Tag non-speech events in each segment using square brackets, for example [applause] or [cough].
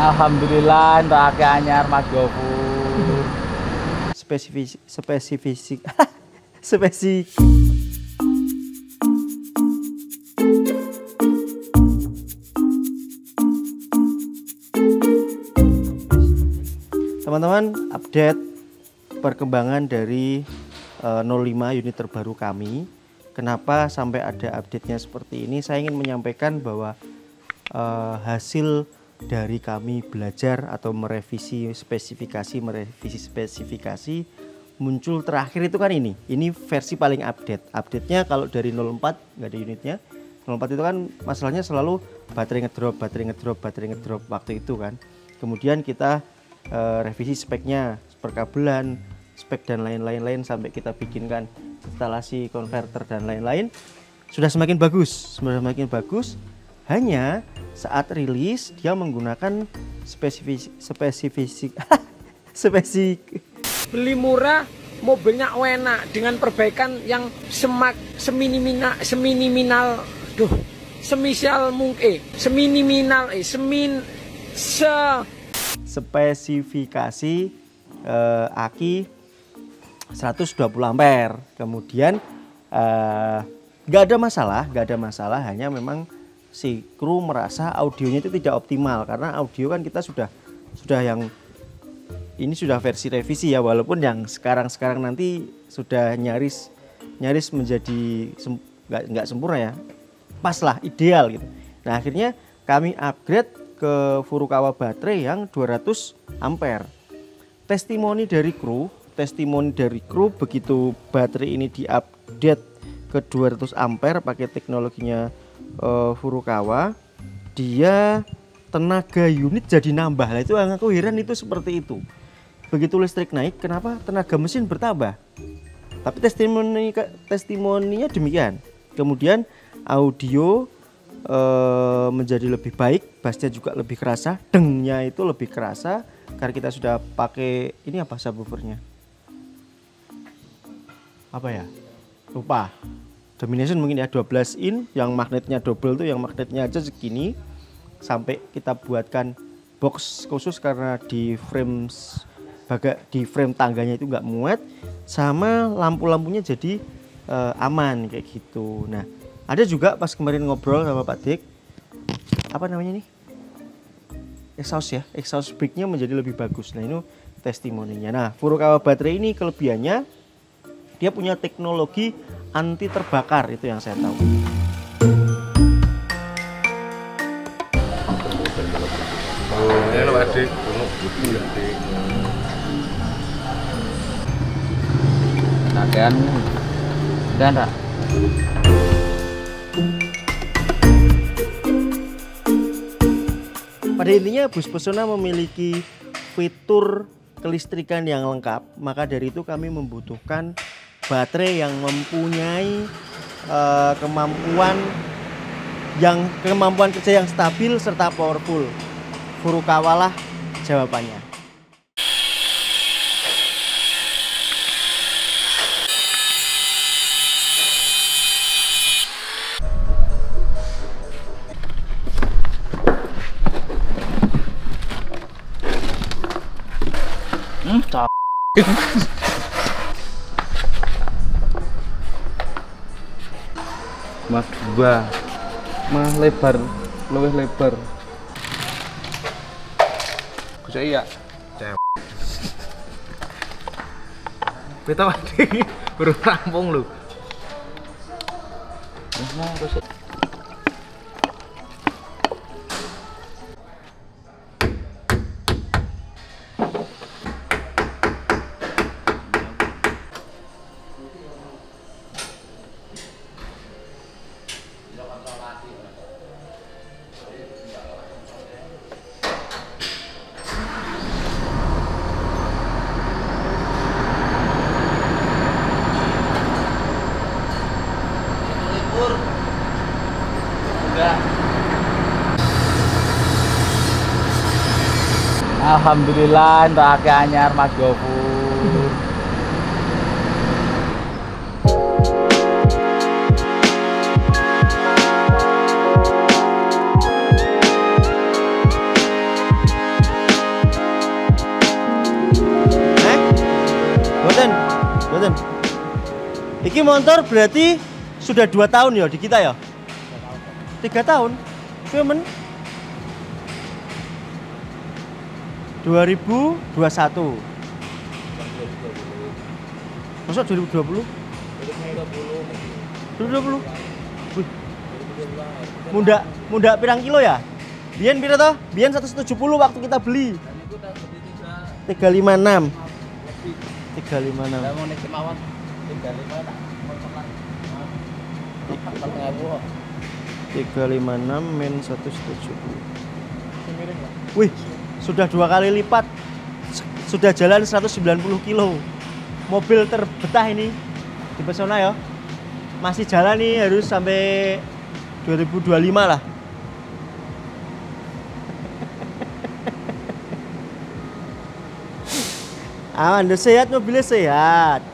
Alhamdulillah untuk ake anyar Mas Gofur. spesifik spesifik [laughs] spesifik. Teman-teman update perkembangan dari eh, 05 unit terbaru kami. Kenapa sampai ada update-nya seperti ini? Saya ingin menyampaikan bahwa eh, hasil dari kami belajar atau merevisi spesifikasi merevisi spesifikasi muncul terakhir itu kan ini. Ini versi paling update. Update-nya kalau dari 04 nggak ada unitnya. 04 itu kan masalahnya selalu baterai ngedrop baterai ngedrop baterai ngedrop waktu itu kan. Kemudian kita eh, revisi speknya perkabelan spek dan lain-lain lain sampai kita bikinkan instalasi konverter dan lain-lain. Sudah semakin bagus semakin bagus. Hanya saat rilis dia menggunakan spesifik spesifik [laughs] spesifik. Beli murah mobilnya enak dengan perbaikan yang semak seminiminal seminiminal. Duh semisal mungkin eh seminiminal eh semin se. Spesifikasi eh, aki 120 ampere. Kemudian eh, nggak ada masalah nggak ada masalah hanya memang si kru merasa audionya itu tidak optimal. Karena audio kan kita sudah sudah yang ini sudah versi revisi ya walaupun yang sekarang-sekarang nanti sudah nyaris nyaris menjadi sem- nggak nggak sempurna ya. Pas lah ideal gitu. Nah akhirnya kami upgrade ke Furukawa baterai yang 200 ampere. Testimoni dari kru testimoni dari kru begitu baterai ini diupdate ke 200 ampere pakai teknologinya eh, Furukawa dia tenaga unit jadi nambah. Lah itu yang aku heran itu seperti itu. Begitu listrik naik kenapa tenaga mesin bertambah? Tapi testimoni testimoninya demikian. Kemudian audio eh, menjadi lebih baik bassnya juga lebih kerasa dengnya itu lebih kerasa. Karena kita sudah pakai ini apa subwoofernya? Apa ya? Lupa domination mungkin ya 12 in yang magnetnya double tuh yang magnetnya aja segini sampai kita buatkan box khusus karena di frame s- baga di frame tangganya itu nggak muat sama lampu-lampunya jadi eh, aman kayak gitu. Nah ada juga pas kemarin ngobrol sama Pak Dik apa namanya nih? Exhaust ya exhaust breaknya menjadi lebih bagus. Nah ini testimoninya. Nah Furukawa baterai ini kelebihannya dia punya teknologi anti terbakar itu yang saya tahu. Kakean. Dan Ra. Pada intinya bus pesona memiliki fitur kelistrikan yang lengkap, maka dari itu kami membutuhkan baterai yang mempunyai eh, kemampuan yang kemampuan kerja yang stabil serta powerful. Furukawa lah jawabannya. Hmm, [laughs] dua. Mah lebar, luwih lebar. Bisa iya. Cep. Kita adik. Baru rampung lu. Nah, Alhamdulillah untuk akeh anyar Mas Gofur. Eh, boten, boten. Iki motor berarti sudah dua tahun ya di kita ya? Tiga tahun. Tiga tahun. Cuman 2021. Masa 2020? 2020. Wih. Muda, muda pirang kilo ya? Bian pira toh? Bian 170 waktu kita beli. 356. 356. mau nek kemawon 35 tak 356 min 170. Wih, sudah dua kali lipat. Sudah jalan 190 kilo. Mobil terbetah ini di Pesona ya. Masih jalan nih harus sampai 2025 lah. [laughs] Aman, udah sehat mobilnya sehat.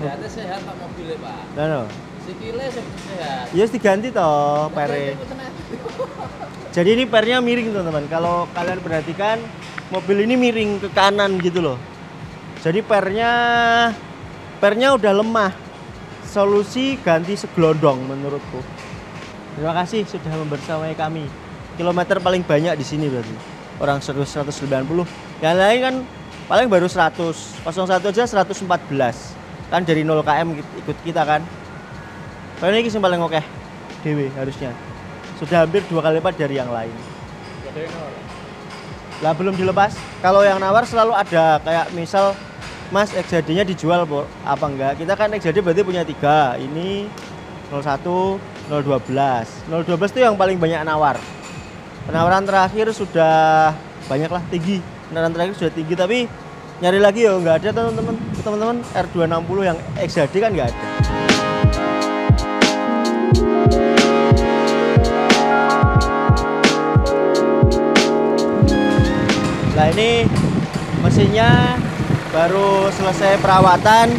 Sehatnya sehat pak mobilnya pak Nah, no. Sikile sehat Ya diganti toh pere. Jadi ini pernya miring teman-teman. Kalau kalian perhatikan mobil ini miring ke kanan gitu loh. Jadi pernya pernya udah lemah. Solusi ganti segelondong menurutku. Terima kasih sudah membersamai kami. Kilometer paling banyak di sini berarti. Orang 100 190. Yang lain kan paling baru 100. 01 aja 114. Kan dari 0 km ikut kita kan. Kalau ini yang paling oke. Dewi harusnya. Sudah hampir dua kali lipat dari yang lain. Lah belum dilepas. Kalau yang nawar selalu ada kayak misal Mas XJD-nya dijual po, apa enggak? Kita kan XJD berarti punya tiga. Ini 01, 012. 012 itu yang paling banyak nawar. Penawaran terakhir sudah banyak lah tinggi. Penawaran terakhir sudah tinggi tapi nyari lagi ya nggak ada teman-teman. Teman-teman R260 yang XJD kan nggak ada. Nah ini mesinnya baru selesai perawatan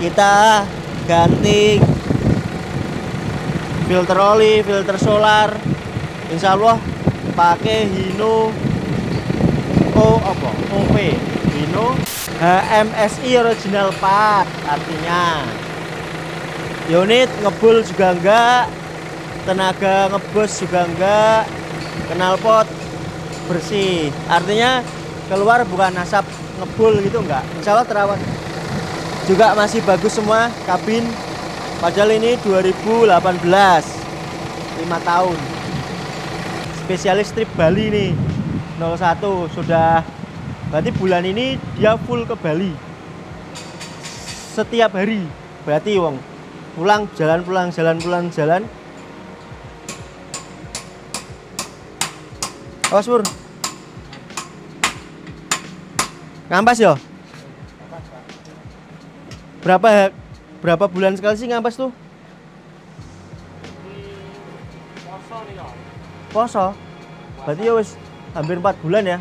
kita ganti filter oli, filter solar. Insya Allah pakai Hino O apa? OP Hino HMSI original part artinya. Unit ngebul juga enggak tenaga ngebus juga enggak knalpot bersih. Artinya keluar bukan asap ngebul gitu enggak. Insya Allah terawat. Juga masih bagus semua kabin. Padahal ini 2018 5 tahun. Spesialis trip Bali nih 01 sudah. Berarti bulan ini dia full ke Bali. Setiap hari. Berarti wong pulang jalan pulang jalan pulang jalan Awas Pur. Ngampas yo? Berapa berapa bulan sekali sih ngampas tuh? Poso. Berarti ya wis hampir 4 bulan ya.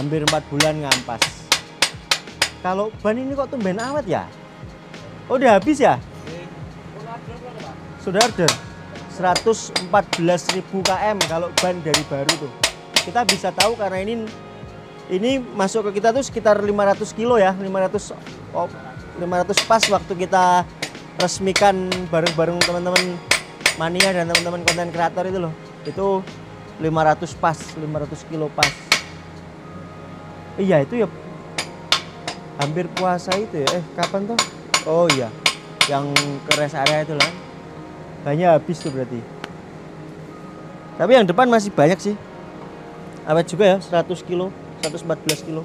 Hampir 4 bulan ngampas. Kalau ban ini kok tumben awet ya? Oh, udah habis ya? Sudah order 114.000 km kalau ban dari baru tuh. Kita bisa tahu karena ini ini masuk ke kita tuh sekitar 500 kilo ya, 500 oh, 500 pas waktu kita resmikan bareng-bareng teman-teman mania dan teman-teman konten kreator itu loh. Itu 500 pas, 500 kilo pas. Iya itu ya hampir puasa itu ya. Eh kapan tuh? Oh iya, yang ke rest area itu lah. Banyak habis tuh berarti. Tapi yang depan masih banyak sih. Awet juga ya, 100 kilo, 114 kilo.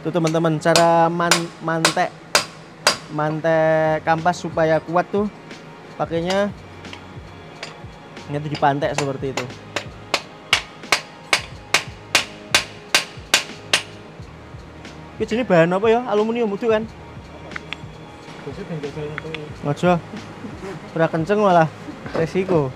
Tuh teman-teman, cara man, mantek mantek kampas supaya kuat tuh pakainya itu dipantek seperti itu. Ini bahan apa ya? Aluminium itu kan? Ojo. Ora kenceng malah resiko.